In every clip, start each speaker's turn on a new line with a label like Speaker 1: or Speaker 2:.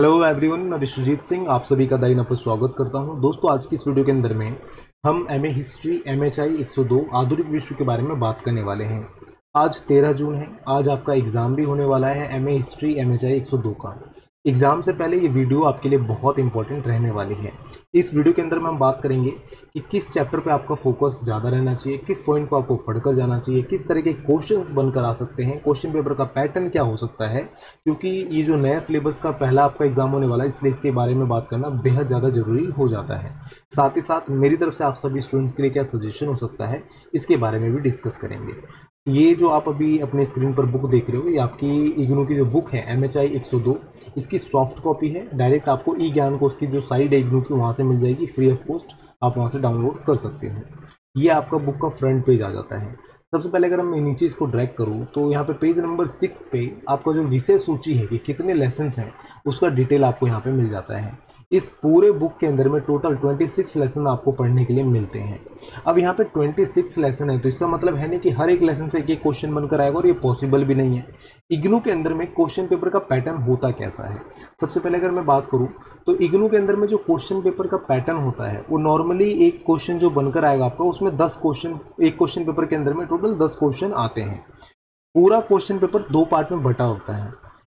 Speaker 1: Hello everyone मैं विश्वजीत सिंह, आप सभी का दाइन पर स्वागत करता हूँ। दोस्तों, आज की इस वीडियो के अंदर में हम M A history M H I एक सौ दो आधुनिक विश्व के बारे में बात करने वाले हैं। आज तेरह जून है। आज आपका एग्ज़ाम भी होने वाला है M A history M H I एक सौ दो का। एग्ज़ाम से पहले ये वीडियो आपके लिए बहुत इंपॉर्टेंट रहने वाली है। इस वीडियो के अंदर में हम बात करेंगे कि किस चैप्टर पे आपका फोकस ज़्यादा रहना चाहिए, किस पॉइंट को आपको पढ़कर जाना चाहिए, किस तरह के क्वेश्चंस बनकर आ सकते हैं क्वेश्चन पेपर का पैटर्न क्या हो सकता है, क्योंकि ये जो नया सिलेबस का पहला आपका एग्ज़ाम होने वाला है, इसलिए इसके बारे में बात करना बेहद ज़्यादा ज़रूरी हो जाता है। साथ ही साथ मेरी तरफ़ से आप सभी स्टूडेंट्स के लिए क्या सजेशन हो सकता है, इसके बारे में भी डिस्कस करेंगे। ये जो आप अभी अपने स्क्रीन पर बुक देख रहे हो, ये आपकी इग्नू की जो बुक है एम एच आई एक सौ दो, इसकी सॉफ्ट कॉपी है। डायरेक्ट आपको ई ज्ञान को उसकी जो साइड है इग्नू की, वहाँ से मिल जाएगी फ्री ऑफ़ कॉस्ट आप वहाँ से डाउनलोड कर सकते हो। ये आपका बुक का फ्रंट पेज आ जाता है। सबसे पहले अगर मैं नीचे इसको ड्रैग करूँ तो यहाँ पे पेज नंबर सिक्स पे आपका जो विषय सूची है कि कितने लेसन हैं, उसका डिटेल आपको यहाँ पे मिल जाता है। इस पूरे बुक के अंदर में टोटल 26 लेसन आपको पढ़ने के लिए मिलते हैं। अब यहाँ पे 26 लेसन है तो इसका मतलब है नहीं कि हर एक लेसन से एक एक क्वेश्चन बनकर आएगा और ये पॉसिबल भी नहीं है। इग्नू के अंदर में क्वेश्चन पेपर का पैटर्न होता कैसा है? सबसे पहले अगर मैं बात करूँ तो इग्नू के अंदर में जो क्वेश्चन पेपर का पैटर्न होता है, वो नॉर्मली एक क्वेश्चन जो बनकर आएगा आपका, उसमें दस क्वेश्चन एक क्वेश्चन पेपर के अंदर में टोटल दस क्वेश्चन आते हैं। पूरा क्वेश्चन पेपर दो पार्ट में बटा होता है।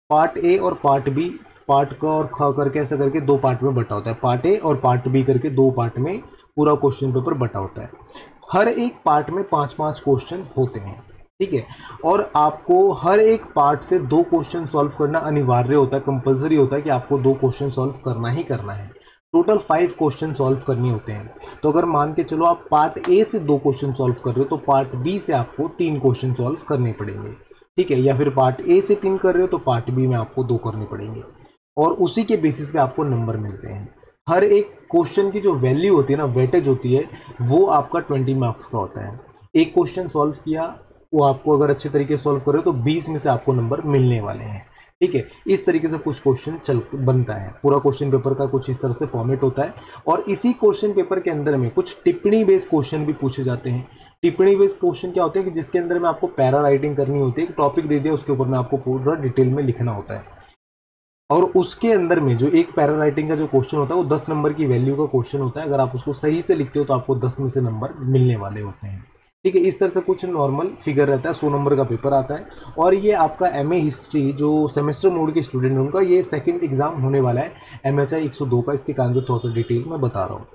Speaker 1: पार्ट ए और पार्ट बी पार्ट का और ख करके ऐसा करके दो पार्ट में बटा होता है। पार्ट ए और पार्ट बी करके दो पार्ट में पूरा क्वेश्चन पेपर बटा होता है। हर एक पार्ट में पाँच पाँच क्वेश्चन होते हैं, ठीक है? और आपको हर एक पार्ट से दो क्वेश्चन सॉल्व करना अनिवार्य होता है कंपलसरी होता है कि आपको दो क्वेश्चन सॉल्व करना ही करना है। टोटल फाइव क्वेश्चन सॉल्व करने होते हैं। तो अगर मान के चलो आप पार्ट ए से दो क्वेश्चन सॉल्व कर रहे हो तो पार्ट बी से आपको तीन क्वेश्चन सॉल्व करने पड़ेंगे, ठीक है? या फिर पार्ट ए से तीन कर रहे हो तो पार्ट बी में आपको दो करने पड़ेंगे। और उसी के बेसिस पे आपको नंबर मिलते हैं। हर एक क्वेश्चन की जो वैल्यू होती है ना वेटेज होती है, वो आपका ट्वेंटी मार्क्स का होता है। एक क्वेश्चन सॉल्व किया, वो आपको अगर अच्छे तरीके से सॉल्व करो तो बीस में से आपको नंबर मिलने वाले हैं। ठीक है? इस तरीके से कुछ क्वेश्चन चल, बनता है। पूरा क्वेश्चन पेपर का कुछ इस तरह से फॉर्मेट होता है। और इसी क्वेश्चन पेपर के अंदर में कुछ टिप्पणी बेस्ड क्वेश्चन भी पूछे जाते हैं। टिप्पणी बेस्ड क्वेश्चन क्या होते हैं कि जिसके अंदर में आपको पैरा राइटिंग करनी होती है टॉपिक दे दिया, उसके ऊपर में आपको पूरा डिटेल में लिखना होता है। और उसके अंदर में जो एक पैरा राइटिंग का जो क्वेश्चन होता है, वो दस नंबर की वैल्यू का क्वेश्चन होता है। अगर आप उसको सही से लिखते हो तो आपको दस में से नंबर मिलने वाले होते हैं। ठीक है, इस तरह से कुछ नॉर्मल फिगर रहता है, सौ नंबर का पेपर आता है। और ये आपका एम ए हिस्ट्री जो सेमेस्टर मोड के स्टूडेंट हैं उनका, ये सेकेंड एग्ज़ाम होने वाला है। एम एच आई का, इसके कारण जो थोड़ा सा डिटेल में बता रहा हूँ।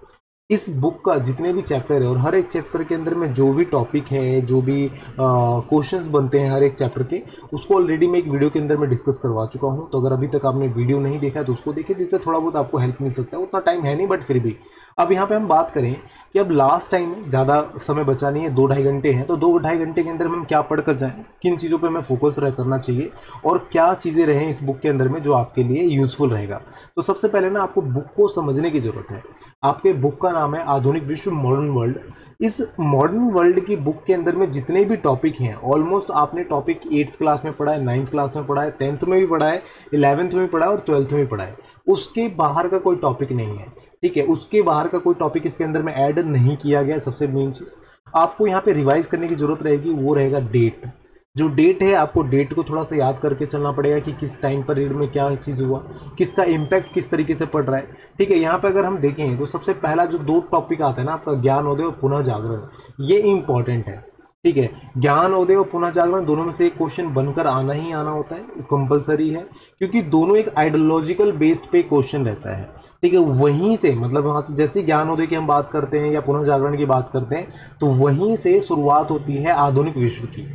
Speaker 1: इस बुक का जितने भी चैप्टर है और हर एक चैप्टर के अंदर में जो भी टॉपिक है, जो भी क्वेश्चंस बनते हैं हर एक चैप्टर के, उसको ऑलरेडी मैं एक वीडियो के अंदर में डिस्कस करवा चुका हूँ। तो अगर अभी तक आपने वीडियो नहीं देखा तो उसको देखिए, जिससे थोड़ा बहुत आपको हेल्प मिल सकता है। उतना टाइम है नहीं बट फिर भी। अब यहाँ पर हम बात करें कि अब लास्ट टाइम ज़्यादा समय बचा नहीं है, दो ढाई घंटे हैं तो दो ढाई घंटे के अंदर हम क्या पढ़ कर जाएँ? किन चीज़ों पर हमें फोकस रह, करना चाहिए? और क्या चीज़ें रहें इस बुक के अंदर में जो आपके लिए यूज़फुल रहेगा? तो सबसे पहले ना आपको बुक को समझने की ज़रूरत है। आपके बुक का नाम है आधुनिक विश्व मॉडर्न वर्ल्ड। इस मॉडर्न वर्ल्ड की बुक के अंदर में जितने भी टॉपिक हैं ऑलमोस्ट आपने टॉपिक एट्थ क्लास में पढ़ा है नाइन्थ क्लास में पढ़ा है टेंथ में भी पढ़ा है इलेवेंथ में भी पढ़ा है और ट्वेल्थ में भी पढ़ा है। उसके बाहर का कोई टॉपिक नहीं है, ठीक है? उसके बाहर का कोई टॉपिक इसके अंदर में ऐड नहीं किया गया, सबसे मेन चीज़। आपको यहाँ पे रिवाइज करने की ज़रूरत रहेगी, वो रहेगा डेट जो डेट है, आपको डेट को थोड़ा सा याद करके चलना पड़ेगा कि किस टाइम पर रीड में क्या चीज़ हुआ, किसका इम्पैक्ट किस तरीके से पड़ रहा है। ठीक है, यहाँ पे अगर हम देखें तो सबसे पहला जो दो टॉपिक आता है ना, आपका ज्ञान, उदय और पुनः जागरण ये इंपॉर्टेंट है। ठीक है, ज्ञान, उदय और पुनः जागरण दोनों में से एक क्वेश्चन बनकर आना ही आना होता है कंपलसरी है, क्योंकि दोनों एक आइडियोलॉजिकल बेस्ड पे क्वेश्चन रहता है। ठीक है, वहीं से मतलब वहाँ से जैसे ज्ञान, उदय की हम बात करते हैं या पुनः जागरण की बात करते हैं तो वहीं से शुरुआत होती है आधुनिक विश्व की।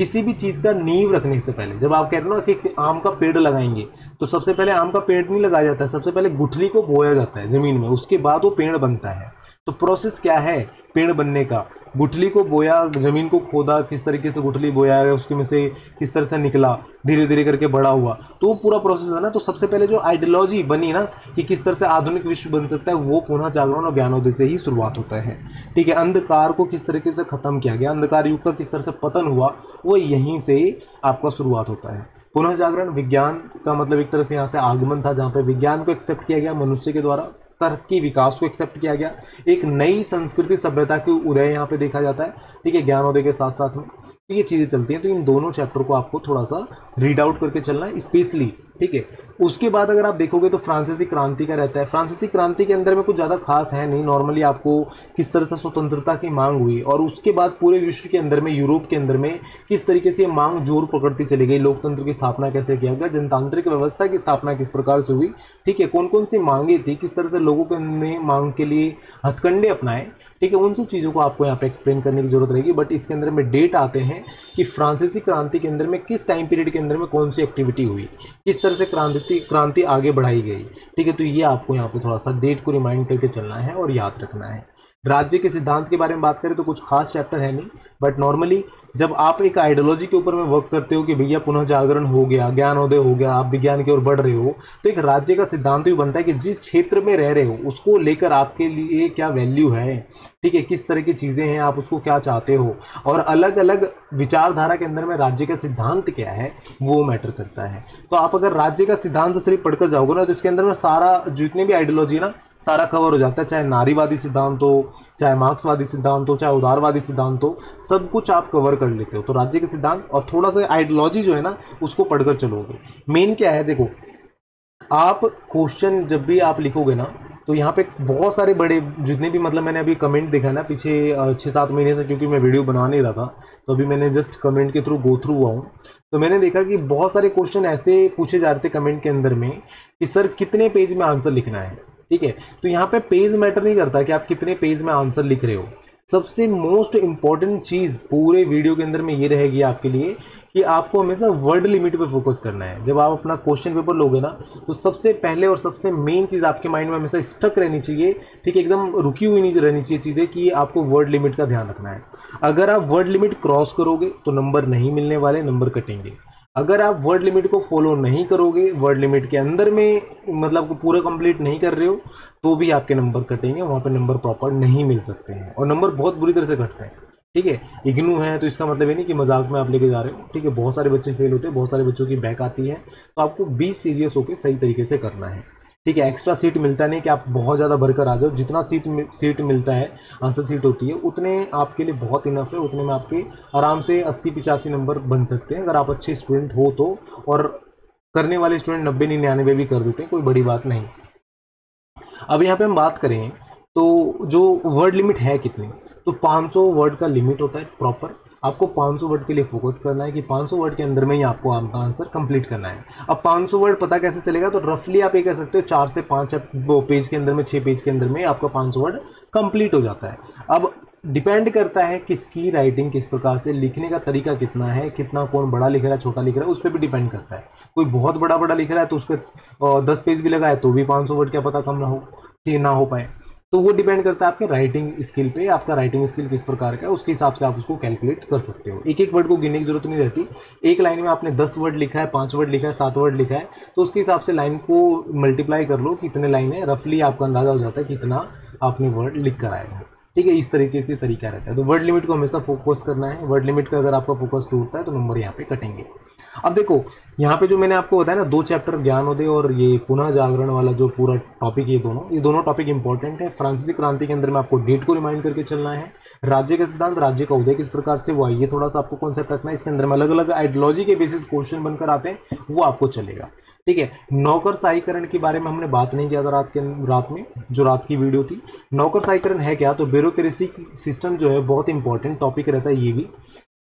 Speaker 1: किसी भी चीज़ का नींव रखने से पहले, जब आप कह रहे हो ना कि आम का पेड़ लगाएँगे तो सबसे पहले आम का पेड़ नहीं लगाया जाता है, सबसे पहले गुठली को बोया जाता है ज़मीन में, उसके बाद वो पेड़ बनता है। तो प्रोसेस क्या है पेड़ बनने का? गुठली को बोया, ज़मीन को खोदा, किस तरीके से गुठली बोया गया, उसके में से किस तरह से निकला धीरे धीरे करके बड़ा हुआ। तो वो पूरा प्रोसेस है ना? तो सबसे पहले जो आइडियोलॉजी बनी ना, कि किस तरह से आधुनिक विश्व बन सकता है, वो पुनः जागरण और ज्ञानोदय से ही शुरुआत होता है। ठीक है, अंधकार को किस तरीके से ख़त्म किया गया, अंधकार युग का किस तरह से पतन हुआ, वो यहीं से आपका शुरुआत होता है। पुनः जागरण, विज्ञान का मतलब एक तरह से यहाँ से आगमन था, जहाँ पर विज्ञान को एक्सेप्ट किया गया मनुष्य के द्वारा। तरक्की विकास को एक्सेप्ट किया गया। एक नई संस्कृति सभ्यता के उदय यहाँ पे देखा जाता है। ठीक है ज्ञानोदय के साथ साथ में। तो ये चीज़ें चलती हैं तो इन दोनों चैप्टर को आपको थोड़ा सा रीड आउट करके चलना है स्पेशली ठीक है। उसके बाद अगर आप देखोगे तो फ्रांसीसी क्रांति का रहता है। फ्रांसीसी क्रांति के अंदर में कुछ ज़्यादा खास है नहीं। नॉर्मली आपको किस तरह से स्वतंत्रता की मांग हुई और उसके बाद पूरे विश्व के अंदर में, यूरोप के अंदर में किस तरीके से मांग ज़ोर पकड़ती चली गई, लोकतंत्र की स्थापना कैसे किया गया, जनतांत्रिक व्यवस्था की स्थापना किस प्रकार से हुई, ठीक है। कौन कौन सी मांगे थी, किस तरह से लोगों ने मांग के लिए हथकंडे अपनाए ठीक है, उन सब चीज़ों को आपको यहाँ पे एक्सप्लेन करने की ज़रूरत रहेगी बट इसके अंदर में डेट आते हैं कि फ्रांसीसी क्रांति के अंदर में किस टाइम पीरियड के अंदर में कौन सी एक्टिविटी हुई, किस तरह से क्रांति क्रांति आगे बढ़ाई गई, ठीक है तो ये आपको यहाँ पर थोड़ा सा डेट को रिमाइंड करके चलना है और याद रखना है। राज्य के सिद्धांत के बारे में बात करें तो कुछ खास चैप्टर है नहीं बट नॉर्मली जब आप एक आइडियोलॉजी के ऊपर में वर्क करते हो कि भैया पुनः जागरण हो गया, ज्ञानोदय हो गया, आप विज्ञान की ओर बढ़ रहे हो तो एक राज्य का सिद्धांत भी बनता है कि जिस क्षेत्र में रह रहे हो, उसको लेकर आपके लिए क्या वैल्यू है? ठीक है, किस तरह की चीज़ें हैं, आप उसको क्या चाहते हो? और अलग अलग विचारधारा के अंदर में राज्य का सिद्धांत क्या है, वो मैटर करता है। तो आप अगर राज्य का सिद्धांत सिर्फ़ पढ़कर जाओगे ना तो इसके अंदर में सारा, जितने भी आइडियोलॉजी ना, सारा कवर हो जाता है, चाहे नारीवादी सिद्धांत हो, चाहे मार्क्सवादी सिद्धांत हो, चाहे उदारवादी सिद्धांत हो सब कुछ आप कवर कर लेते हो। तो राज्य के सिद्धांत और थोड़ा सा आइडियोलॉजी जो है ना, उसको पढ़कर चलोगे। मेन क्या है, देखो, आप क्वेश्चन जब भी आप लिखोगे ना तो यहाँ पे बहुत सारे बड़े, जितने भी मतलब मैंने अभी कमेंट देखा ना, पीछे छः सात महीने से क्योंकि मैं वीडियो बना नहीं रहा था तो अभी मैंने जस्ट कमेंट के थ्रू गो थ्रू हुआ हूँ। तो मैंने देखा कि बहुत सारे क्वेश्चन ऐसे पूछे जा रहे थे कमेंट के अंदर में कि सर कितने पेज में आंसर लिखना है, ठीक है? तो यहाँ पे पेज मैटर नहीं करता कि आप कितने पेज में आंसर लिख रहे हो। सबसे मोस्ट इंपॉर्टेंट चीज़ पूरे वीडियो के अंदर में ये रहेगी आपके लिए कि आपको हमेशा वर्ड लिमिट पे फोकस करना है। जब आप अपना क्वेश्चन पेपर लोगे ना तो सबसे पहले और सबसे मेन चीज़ आपके माइंड में हमेशा स्टक रहनी चाहिए, ठीक है, एकदम रुकी हुई नहीं रहनी चाहिए चीज़ें कि आपको वर्ड लिमिट का ध्यान रखना है। अगर आप वर्ड लिमिट क्रॉस करोगे तो नंबर नहीं मिलने वाले नंबर कटेंगे। अगर आप वर्ड लिमिट को फॉलो नहीं करोगे वर्ड लिमिट के अंदर में मतलब पूरा कंप्लीट नहीं कर रहे हो तो भी आपके नंबर कटेंगे, वहाँ पे नंबर प्रॉपर नहीं मिल सकते हैं। और नंबर बहुत बुरी तरह से कटते हैं। ठीक है? इग्नू है तो इसका मतलब ये नहीं कि मज़ाक में आप लेके जा रहे हो। ठीक है, बहुत सारे बच्चे फेल होते हैं, बहुत सारे बच्चों की बैक आती है। तो आपको बी सीरियस होकर सही तरीके से करना है। ठीक है एक्स्ट्रा सीट मिलता नहीं कि आप बहुत ज़्यादा भरकर आ जाओ। जितना सीट सीट मिलता है, आंसर सीट होती है, उतने आपके लिए बहुत इनफ है, उतने में आपके आराम से अस्सी पिचासी नंबर बन सकते हैं। अगर आप अच्छे स्टूडेंट हो तो और करने वाले स्टूडेंट नब्बे निन्यानवे भी कर देते हैं, कोई बड़ी बात नहीं। अब यहाँ पर हम बात करें तो जो वर्ड लिमिट है कितनी? तो 500 वर्ड का लिमिट होता है प्रॉपर। आपको 500 वर्ड के लिए फोकस करना है कि 500 वर्ड के अंदर में ही आपको आपका आंसर कंप्लीट करना है। अब 500 वर्ड पता कैसे चलेगा? तो रफली आप ये कह सकते हो चार से पाँच पेज के अंदर में छः पेज के अंदर में आपका 500 वर्ड कंप्लीट हो जाता है। अब डिपेंड करता है किसकी राइटिंग किस प्रकार से, लिखने का तरीका कितना है, कितना कौन बड़ा लिख रहा है, छोटा लिख रहा है, उस पर भी डिपेंड करता है। कोई बहुत बड़ा बड़ा लिख रहा है तो उसके दस पेज भी लगा है तो भी पाँच सौ वर्ड क्या पता कम ना हो ना हो पाए। तो वो डिपेंड करता है आपके राइटिंग स्किल पे, आपका राइटिंग स्किल किस प्रकार का है, उसके हिसाब से आप उसको कैलकुलेट कर सकते हो। एक एक वर्ड को गिनने की ज़रूरत नहीं रहती। एक लाइन में आपने दस वर्ड लिखा है, पाँच वर्ड लिखा है, सात वर्ड लिखा है तो उसके हिसाब से लाइन को मल्टीप्लाई कर लो कितने लाइन है रफली आपका अंदाज़ा हो जाता है कितना आपने वर्ड लिख कर आएगा ठीक है, इस तरीके से तरीका रहता है। तो वर्ड लिमिट को हमेशा फोकस करना है। वर्ड लिमिट का अगर आपका फोकस टूटता है तो नंबर यहाँ पे कटेंगे। अब देखो, यहाँ पे जो मैंने आपको बताया ना, दो चैप्टर ज्ञानोदय और ये पुनः जागरण वाला जो पूरा टॉपिक ये दोनों ये दोनों टॉपिक इंपॉर्टेंट है। फ्रांसीसी क्रांति के अंदर में आपको डेट को रिमाइंड करके चलना है। राज्य का सिद्धांत, राज्य का उदय किस प्रकार से हुआ, ये थोड़ा सा आपको कॉन्सेप्ट रखना है। इसके अंदर में अलग अलग आइडियोलॉजी के बेसिस क्वेश्चन बनकर आते हैं, वो आपको चलेगा। ठीक है, नौकर सहायकरण के बारे में हमने बात नहीं किया था रात के, रात में, जो रात की वीडियो थी। नौकर सहायकरण है क्या? तो ब्यूरोक्रेसी सिस्टम जो है, बहुत इंपॉर्टेंट टॉपिक रहता है ये भी।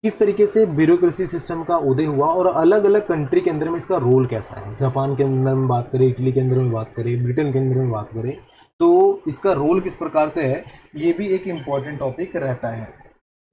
Speaker 1: किस तरीके से ब्यूरोक्रेसी सिस्टम का उदय हुआ और अलग अलग कंट्री के अंदर में इसका रोल कैसा है? जापान के अंदर में बात करें, इटली के अंदर में बात करें, ब्रिटेन के अंदर में बात करें तो इसका रोल किस प्रकार से है? ये भी एक इंपॉर्टेंट टॉपिक रहता है।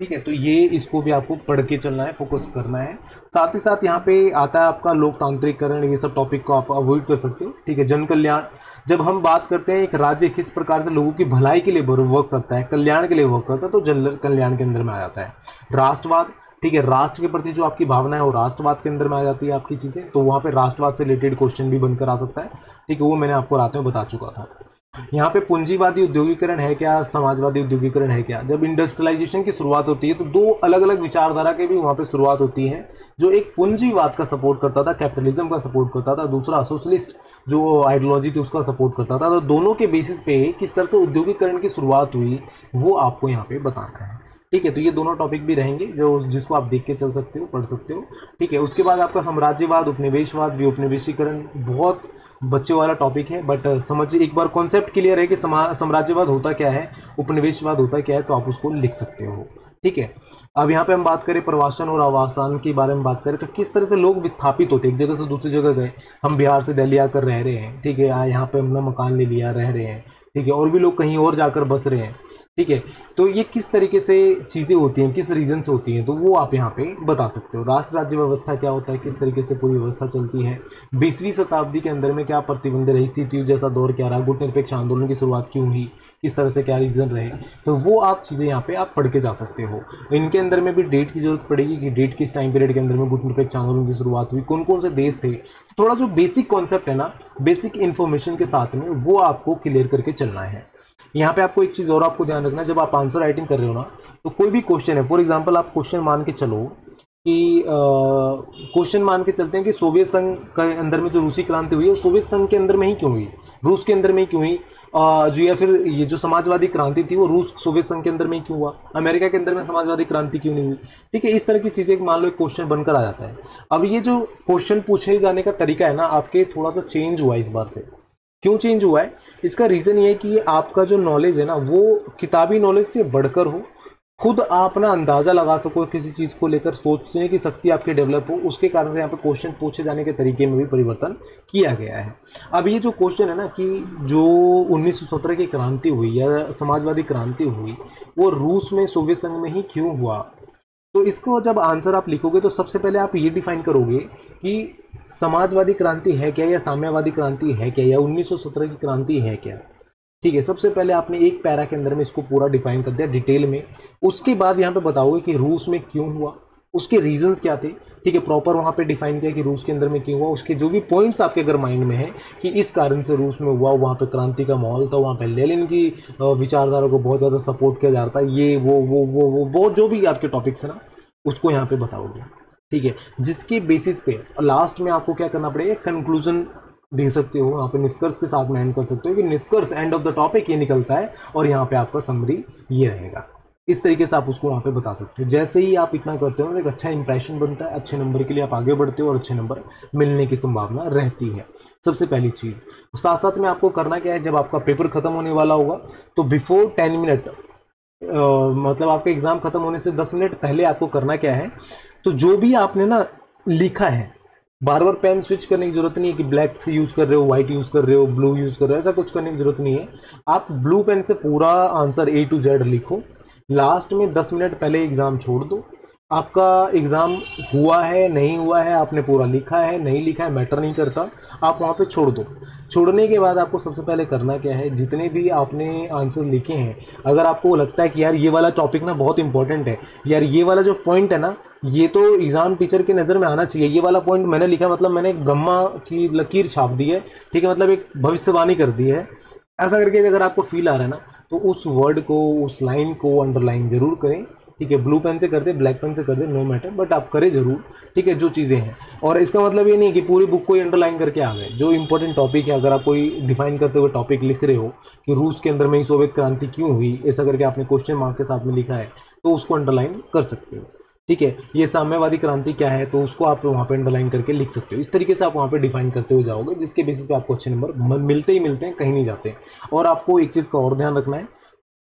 Speaker 1: ठीक है तो ये इसको भी आपको पढ़ के चलना है फोकस करना है। साथ ही साथ यहाँ पे आता है आपका लोकतांत्रिकरण, ये सब टॉपिक को आप अवॉइड कर सकते हो। ठीक है जन कल्याण जब हम बात करते हैं एक राज्य किस प्रकार से लोगों की भलाई के लिए वर्क करता है, कल्याण के लिए वर्क करता है तो जन, कल्याण के अंदर में आ जाता है। राष्ट्रवाद, ठीक है, राष्ट्र के प्रति जो आपकी भावना है वो राष्ट्रवाद के अंदर में आ जाती है आपकी चीज़ें तो वहाँ पर राष्ट्रवाद से रिलेटेड क्वेश्चन भी बनकर आ सकता है। ठीक है, वो मैंने आपको रात में बता चुका था। यहाँ पे पूंजीवादी उद्योगीकरण है क्या? समाजवादी उद्योगीकरण है क्या? जब इंडस्ट्रियलाइजेशन की शुरुआत होती है तो दो अलग अलग विचारधारा के भी वहाँ पे शुरुआत होती है, जो एक पूंजीवाद का सपोर्ट करता था कैपिटलिज्म का सपोर्ट करता था, दूसरा सोशलिस्ट जो आइडियोलॉजी थी उसका सपोर्ट करता था। तो दोनों के बेसिस पे किस तरह से उद्योगीकरण की शुरुआत हुई, वो आपको यहाँ पे बताना है। ठीक है तो ये दोनों टॉपिक भी रहेंगे जो जिसको आप देख के चल सकते हो, पढ़ सकते हो, ठीक है। उसके बाद आपका साम्राज्यवाद, उपनिवेशवाद विउपनिवेशीकरण बहुत बच्चे वाला टॉपिक है बट समझिए, एक बार कॉन्सेप्ट क्लियर है कि साम्राज्यवाद होता क्या है, उपनिवेशवाद होता क्या है तो आप उसको लिख सकते हो, ठीक है। अब यहाँ पे हम बात करें प्रवासन और आवासन के बारे में बात करें तो किस तरह से लोग विस्थापित होते एक जगह से दूसरी जगह गए, हम बिहार से दिल्ली आकर रह रहे हैं, ठीक है, यहाँ पे हमने मकान ले लिया, रह रहे हैं ठीक है, और भी लोग कहीं और जाकर बस रहे हैं, ठीक है? तो ये किस तरीके से चीज़ें होती हैं, किस रीज़न से होती हैं तो वो आप यहाँ पे बता सकते हो। राष्ट्र राज्य व्यवस्था क्या होता है, किस तरीके से पूरी व्यवस्था चलती है? बीसवीं शताब्दी के अंदर में क्या प्रतिबंध रही? सी जैसा दौर क्या रहा? गुट निरपेक्ष आंदोलन की शुरुआत क्यों हुई? किस तरह से क्या रीज़न रहे? तो वो आप चीज़ें यहाँ पे आप पढ़ के जा सकते हो। इनके अंदर में भी डेट की ज़रूरत पड़ेगी कि डेट किस टाइम पीरियड के अंदर में गुट निरपेक्ष आंदोलन की शुरुआत हुई? कौन कौन से देश थे थोड़ा जो बेसिक कॉन्सेप्ट है ना बेसिक इन्फॉर्मेशन के साथ में वो आपको क्लियर करके चलना है। यहाँ पे आपको एक चीज़ और आपको ध्यान रखना जब आप आंसर राइटिंग कर रहे हो ना तो कोई भी क्वेश्चन है फॉर एग्ज़ाम्पल आप क्वेश्चन मान के चलो कि क्वेश्चन मान के चलते हैं कि सोवियत संघ के अंदर में जो रूसी क्रांति हुई है, वो सोवियत संघ के अंदर में ही क्यों हुई? रूस के अंदर में ही क्यों हुई? जो, या फिर ये जो समाजवादी क्रांति थी, वो रूस सोवियत संघ के अंदर में क्यों हुआ? अमेरिका के अंदर में समाजवादी क्रांति क्यों नहीं हुई? ठीक है, इस तरह की चीज़ें मान लो एक क्वेश्चन बनकर आ जाता है। अब ये जो क्वेश्चन पूछे जाने का तरीका है ना, आपके थोड़ा सा चेंज हुआ इस बार से। क्यों चेंज हुआ है? इसका रीज़न ये है कि आपका जो नॉलेज है ना, वो किताबी नॉलेज से बढ़कर हो खुद आप ना अंदाज़ा लगा सको, किसी चीज़ को लेकर सोचने की शक्ति आपकी डेवलप हो, उसके कारण से यहाँ पे क्वेश्चन पूछे जाने के तरीके में भी परिवर्तन किया गया है। अब ये जो क्वेश्चन है ना कि जो 1917 की क्रांति हुई या समाजवादी क्रांति हुई, वो रूस में, सोवियत संघ में ही क्यों हुआ? तो इसको जब आंसर आप लिखोगे तो सबसे पहले आप ये डिफाइन करोगे कि समाजवादी क्रांति है क्या या साम्यवादी क्रांति है क्या या 1917 की क्रांति है क्या? ठीक है, सबसे पहले आपने एक पैरा के अंदर में इसको पूरा डिफाइन कर दिया डिटेल में। उसके बाद यहाँ पे बताओगे कि रूस में क्यों हुआ, उसके रीजंस क्या थे, ठीक है प्रॉपर वहाँ पे डिफाइन किया कि रूस के अंदर में क्यों हुआ, उसके जो भी पॉइंट्स आपके अगर माइंड में है कि इस कारण से रूस में हुआ, वहाँ पे क्रांति का माहौल था, वहाँ पे लेलिन की विचारधारा को बहुत ज़्यादा सपोर्ट किया जा रहा था, ये, वो वो वो वो बहुत जो भी आपके टॉपिक्स हैं ना, उसको यहाँ पर बताओगे, ठीक है। जिसके बेसिस पे लास्ट में आपको क्या करना पड़ेगा कंक्लूजन दे सकते हो यहाँ पे निष्कर्ष के साथ में एंड कर सकते हो कि निष्कर्ष एंड ऑफ़ द टॉपिक ये निकलता है और यहाँ पे आपका समरी ये रहेगा। इस तरीके से आप उसको वहाँ पे बता सकते हो। जैसे ही आप इतना करते हो एक अच्छा इंप्रेशन बनता है, अच्छे नंबर के लिए आप आगे बढ़ते हो और अच्छे नंबर मिलने की संभावना रहती है। सबसे पहली चीज़, साथ साथ में आपको करना क्या है, जब आपका पेपर खत्म होने वाला होगा तो बिफोर टेन मिनट मतलब आपका एग्ज़ाम ख़त्म होने से दस मिनट पहले आपको करना क्या है तो जो भी आपने ना लिखा है बार बार पेन स्विच करने की ज़रूरत नहीं है कि ब्लैक से यूज़ कर रहे हो व्हाइट यूज़ कर रहे हो ब्लू यूज़ कर रहे हो, ऐसा कुछ करने की ज़रूरत नहीं है। आप ब्लू पेन से पूरा आंसर ए टू जेड लिखो। लास्ट में दस मिनट पहले एग्ज़ाम छोड़ दो। आपका एग्ज़ाम हुआ है, नहीं हुआ है, आपने पूरा लिखा है, नहीं लिखा है, मैटर नहीं करता, आप वहाँ पे छोड़ दो। छोड़ने के बाद आपको सबसे पहले करना क्या है, जितने भी आपने आंसर लिखे हैं, अगर आपको लगता है कि यार ये वाला टॉपिक ना बहुत इंपॉर्टेंट है, यार ये वाला जो पॉइंट है ना, ये तो एग्ज़ाम टीचर की नज़र में आना चाहिए, ये वाला पॉइंट मैंने लिखा मतलब मैंने ब्रह्मा की लकीर छाप दी है, ठीक है मतलब एक भविष्यवाणी कर दी है। ऐसा करके अगर आपको फील आ रहा है ना तो उस वर्ड को, उस लाइन को अंडरलाइन ज़रूर करें ठीक है ब्लू पेन से कर दे ब्लैक पेन से कर दे नो मैटर बट आप करें ज़रूर, ठीक है, जो चीज़ें हैं। और इसका मतलब ये नहीं है कि पूरी बुक को ही अंडरलाइन करके आ गए। जो इंपॉर्टेंट टॉपिक है, अगर आप कोई डिफाइन करते हुए टॉपिक लिख रहे हो कि रूस के अंदर में ही सोवियत क्रांति क्यों हुई, ऐसा करके आपने क्वेश्चन मार्क के साथ में लिखा है तो उसको अंडरलाइन कर सकते हो। ठीक है, ये साम्यवादी क्रांति क्या है तो उसको आप वहाँ पे अंडरलाइन करके लिख सकते हो। इस तरीके से आप वहाँ पे डिफाइन करते हुए जाओगे, जिसके बेसिस पे आपको अच्छे नंबर मिलते ही मिलते हैं, कहीं नहीं जाते। और आपको एक चीज़ का और ध्यान रखना है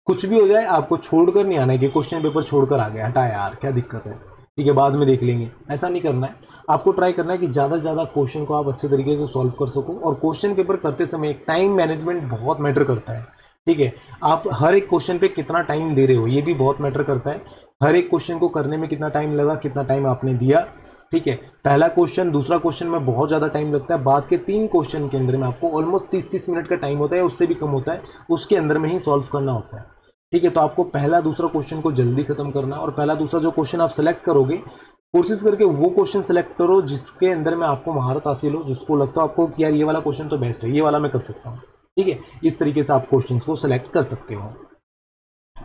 Speaker 1: कुछ भी हो जाए, आपको छोड़कर नहीं आना है कि क्वेश्चन पेपर छोड़कर आ गया। हटा यार, क्या दिक्कत है? ठीक है, बाद में देख लेंगे। ऐसा नहीं करना है। आपको ट्राई करना है कि ज़्यादा से ज़्यादा क्वेश्चन को आप अच्छे तरीके से सॉल्व कर सको और क्वेश्चन पेपर करते समय टाइम मैनेजमेंट बहुत मैटर करता है। ठीक है, आप हर एक क्वेश्चन पे कितना टाइम दे रहे हो, ये भी बहुत मैटर करता है। हर एक क्वेश्चन को करने में कितना टाइम लगा, कितना टाइम आपने दिया, ठीक है? पहला क्वेश्चन दूसरा क्वेश्चन में बहुत ज़्यादा टाइम लगता है, बाद के तीन क्वेश्चन के अंदर में आपको ऑलमोस्ट तीस तीस मिनट का टाइम होता है, उससे भी कम होता है, उसके अंदर में ही सॉल्व करना होता है, ठीक है? तो आपको पहला, दूसरा क्वेश्चन को जल्दी खत्म करना और पहला, दूसरा जो क्वेश्चन आप सेलेक्ट करोगे, कोशिश करके वो क्वेश्चन सेलेक्ट करो जिसके अंदर में आपको महारत हासिल हो, जिसको लगता हो आपको कि यार ये वाला क्वेश्चन तो बेस्ट है, ये वाला मैं कर सकता हूँ, ठीक है? इस तरीके से आप क्वेश्चन को सिलेक्ट कर सकते हो।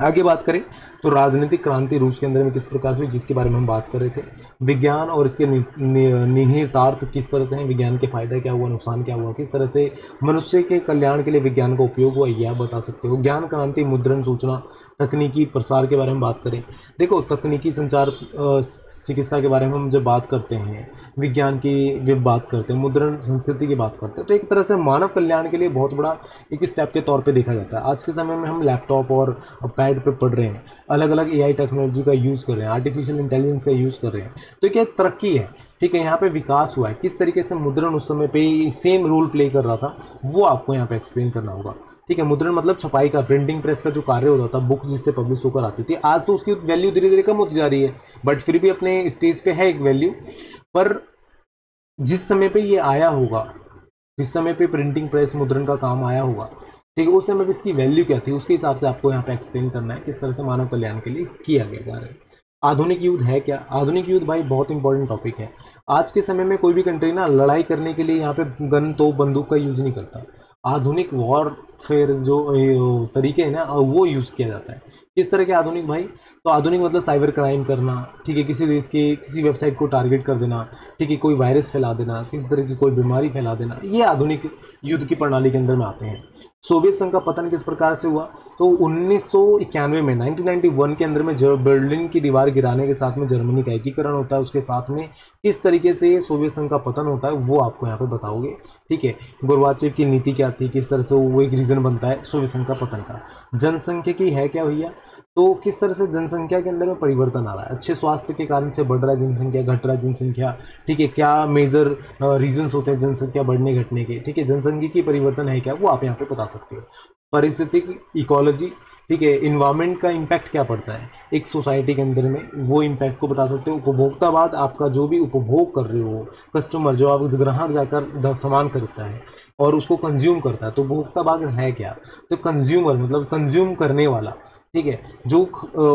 Speaker 1: आगे बात करें तो राजनीतिक क्रांति रूस के अंदर में किस प्रकार से हुई, जिसके बारे में हम बात कर रहे थे? विज्ञान और इसके निहितार्थ किस तरह से हैं? विज्ञान के फ़ायदा क्या हुआ, नुकसान क्या हुआ? किस तरह से मनुष्य के कल्याण के लिए विज्ञान का उपयोग हुआ, यह बता सकते हो। ज्ञान क्रांति मुद्रण सूचना तकनीकी प्रसार के बारे में बात करें। देखो, तकनीकी संचार चिकित्सा के बारे में हम जब बात करते हैं, विज्ञान की जब बात करते हैं, मुद्रण संस्कृति की बात करते हैं तो एक तरह से मानव कल्याण के लिए बहुत बड़ा एक स्टेप के तौर पे देखा जाता है। आज के समय में हम लैपटॉप और पैड पे पढ़ रहे हैं अलग अलग ए टेक्नोलॉजी का यूज़ कर रहे हैं आर्टिफिशियल इंटेलिजेंस का यूज़ कर रहे हैं तो क्या तरक्की है। ठीक है, यहाँ पे विकास हुआ है। किस तरीके से मुद्रण उस समय पे सेम रोल प्ले कर रहा था, वो आपको यहाँ पे एक्सप्लेन करना होगा। ठीक है, मुद्रण मतलब छपाई का प्रिंटिंग प्रेस का जो कार्य होता था बुक जिससे पब्लिश होकर आती थी, आज तो उसकी वैल्यू धीरे धीरे कम होती जा रही है बट फिर भी अपने स्टेज पे है एक वैल्यू पर जिस समय पे ये आया होगा, जिस समय पे प्रिंटिंग प्रेस मुद्रण का काम आया होगा, ठीक है, उस समय पे इसकी वैल्यू क्या थी, उसके हिसाब से आपको यहाँ पे एक्सप्लेन करना है, किस तरह से मानव कल्याण के लिए किया गया कार्य। आधुनिक युद्ध है क्या? आधुनिक युद्ध भाई बहुत इंपॉर्टेंट टॉपिक है। आज के समय में कोई भी कंट्री ना लड़ाई करने के लिए यहाँ पे गन तो बंदूक का यूज़ नहीं करता। आधुनिक वॉर फिर जो तरीके हैं ना वो यूज़ किया जाता है। किस तरह के आधुनिक भाई? तो आधुनिक मतलब साइबर क्राइम करना, ठीक है, किसी देश के, किसी वेबसाइट को टारगेट कर देना, ठीक है, कोई वायरस फैला देना, किसी तरह की कोई बीमारी फैला देना, ये आधुनिक युद्ध की प्रणाली के अंदर में आते हैं। सोवियत संघ का पतन किस प्रकार से हुआ? तो उन्नीस सौ इक्यानवे में 1991 के अंदर में बर्लिन की दीवार गिराने के साथ में जर्मनी का एकीकरण होता है, उसके साथ में किस तरीके से सोवियत संघ का पतन होता है, वो आपको यहाँ पे बताओगे, ठीक है? गोरवाचेव की नीति क्या थी, किस तरह से वो एक रीज़न बनता है सोवियत संघ का पतन का। जनसंख्या की है क्या भैया? तो किस तरह से जनसंख्या के अंदर में परिवर्तन आ रहा है? अच्छे स्वास्थ्य के कारण से बढ़ रहा है जनसंख्या, घट रहा है जनसंख्या, ठीक है? क्या मेजर रीजंस होते हैं जनसंख्या बढ़ने, घटने के, ठीक है? जनसंख्या की परिवर्तन है क्या? वो आप यहाँ पे बता सकते हो। परिस्थितिक इकोलॉजी ठीक है इन्वायरमेंट का इम्पैक्ट क्या पड़ता है? एक सोसाइटी के अंदर में वो इम्पैक्ट को बता सकते हो। उपभोक्तावाद आपका जो भी उपभोग कर रहे हो कस्टमर जो आप ग्राहक जाकर सामान खरीदता है और उसको कंज्यूम करता है तो उपभोक्तावाद है क्या? तो कंज्यूमर मतलब कंज्यूम करने वाला, ठीक है, जो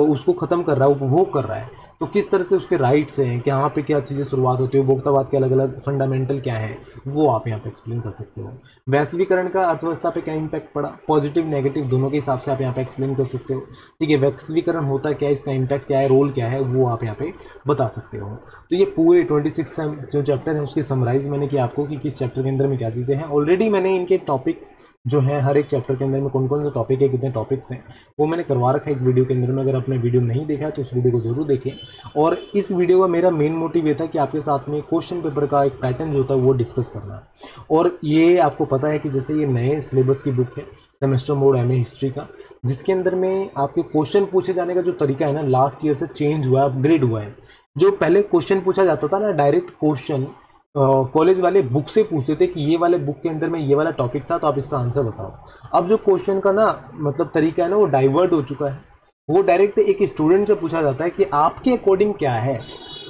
Speaker 1: उसको ख़त्म कर रहा है, उपभोग कर रहा है तो किस तरह से उसके राइट्स हैं? कि यहाँ पे क्या चीज़ें शुरुआत होती है? उपभोक्तावाद के अलग अलग फंडामेंटल क्या है? वो आप यहाँ पे एक्सप्लेन कर सकते हो। वैश्वीकरण का अर्थव्यवस्था पे क्या इम्पैक्ट पड़ा? पॉजिटिव नेगेटिव दोनों के हिसाब से आप यहाँ पे एक्सप्लेन कर सकते हो। ठीक है, वैश्वीकरण होता क्या है? क्या इसका इम्पैक्ट क्या है? रोल क्या है? वो आप यहाँ पे बता सकते हो। तो ये पूरे ट्वेंटी सिक्स जो चैप्टर है, उसकी समराइज मैंने किया आपको कि किस चैप्टर के अंदर में क्या चीज़ें हैं। ऑलरेडी मैंने इनके टॉपिक जो है हर एक चैप्टर के अंदर में कौन कौन से टॉपिक है, कितने टॉपिक्स हैं, वो मैंने करवा रखा है एक वीडियो के अंदर में। अगर आपने वीडियो नहीं देखा है तो उस वीडियो को ज़रूर देखें। और इस वीडियो का मेरा मेन मोटिव ये था कि आपके साथ में क्वेश्चन पेपर का एक पैटर्न जो होता है, वो डिस्कस करना। और ये आपको पता है कि जैसे ये नए सिलेबस की बुक है सेमेस्टर मोड एमए हिस्ट्री का, जिसके अंदर में आपके क्वेश्चन पूछे जाने का जो तरीका है ना लास्ट ईयर से चेंज हुआ है अपग्रेड हुआ है। जो पहले क्वेश्चन पूछा जाता था ना डायरेक्ट क्वेश्चन कॉलेज वाले बुक से पूछते थे कि ये वाले बुक के अंदर में ये वाला टॉपिक था तो आप इसका आंसर बताओ। अब जो क्वेश्चन का ना मतलब तरीका है ना, वो डाइवर्ट हो चुका है। वो डायरेक्ट एक स्टूडेंट से पूछा जाता है कि आपके अकॉर्डिंग क्या है?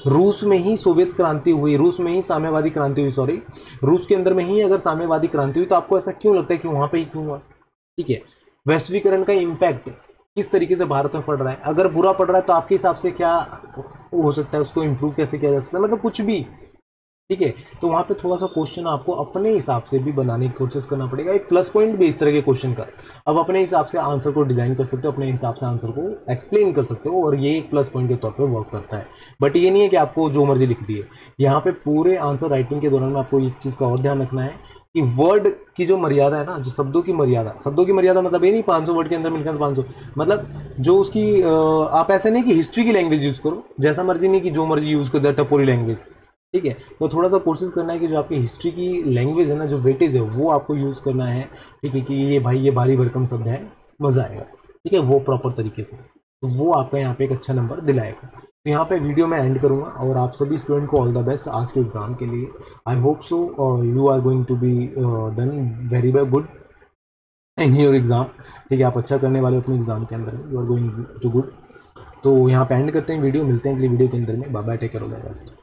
Speaker 1: रूस में ही सोवियत क्रांति हुई, रूस में ही साम्यवादी क्रांति हुई सॉरी रूस के अंदर में ही अगर साम्यवादी क्रांति हुई तो आपको ऐसा क्यों लगता है कि वहाँ पर ही क्यों हुआ? ठीक है। वैश्वीकरण का इम्पैक्ट किस तरीके से भारत में पड़ रहा है? अगर बुरा पड़ रहा है तो आपके हिसाब से क्या हो सकता है? उसको इम्प्रूव कैसे किया जा सकता है? मतलब कुछ भी। ठीक है? तो वहाँ पे थोड़ा सा क्वेश्चन आपको अपने हिसाब से भी बनाने की कोशिश करना पड़ेगा। एक प्लस पॉइंट भी इस तरह के क्वेश्चन का। अब अपने हिसाब से आंसर को डिज़ाइन कर सकते हो, अपने हिसाब से आंसर को एक्सप्लेन कर सकते हो और ये एक प्लस पॉइंट के तौर पर वर्क करता है। बट ये नहीं है कि आपको जो मर्ज़ी लिख दिए। यहाँ पे पूरे आंसर राइटिंग के दौरान आपको एक चीज़ का और ध्यान रखना है कि वर्ड की जो मर्यादा है ना, जो शब्दों की मर्यादा, शब्दों की मर्यादा मतलब ये नहीं 500 वर्ड के अंदर मिलकर 500 मतलब जो उसकी आप ऐसे नहीं कि हिस्ट्री की लैंग्वेज यूज़ करो, जैसा मर्ज़ी नहीं कि जो मर्ज़ी यूज़ कर दे टपोरी लैंग्वेज ठीक है? तो थोड़ा सा कोशिश करना है कि जो आपकी हिस्ट्री की लैंग्वेज है ना, जो वेटेज है, वो आपको यूज़ करना है, ठीक है, कि ये भाई, ये भारी भरकम शब्द है, मज़ा आएगा, ठीक है? वो प्रॉपर तरीके से तो वो आपका यहाँ पे एक अच्छा नंबर दिलाएगा। तो यहाँ पे वीडियो मैं एंड करूँगा और आप सभी स्टूडेंट को ऑल द बेस्ट आज के एग्ज़ाम के लिए। I hope so you are going to be done very very good in your exam ठीक है? आप अच्छा करने वाले अपने एग्ज़ाम के अंदर you are going to good तो यहाँ पे एंड करते हैं वीडियो मिलते हैं अगली वीडियो के अंदर में। बाबा take care all the best